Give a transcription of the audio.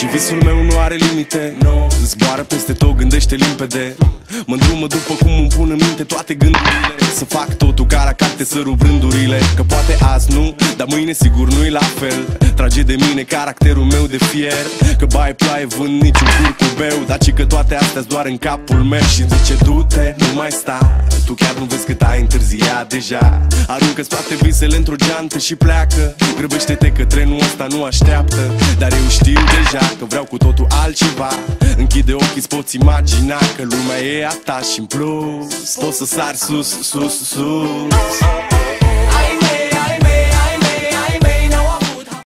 Și visul meu nu are limite. No. Zboară peste tot, gândește limpede. Mă îndrumă după cum îmi pun în minte toate gândurile. Să fac totul ca la carte să rup rândurile. Că poate azi nu, dar mâine sigur nu-i la fel. Trage de mine caracterul meu de fier. Că baie ploaie vând niciun beu. Dar ci că toate astea doar în capul meu. Și zice du-te, nu mai sta. Tu chiar nu vezi cât ai întârziat deja. Aruncă-ți toate visele într-o geantă și pleacă. Grăbește-te că trenul ăsta nu așteaptă. Dar eu știu deja că vreau cu totul altceva. Închide ochii, îți poți imagina că lumea e a ta și în plus. Poți să sari sus, sus, sus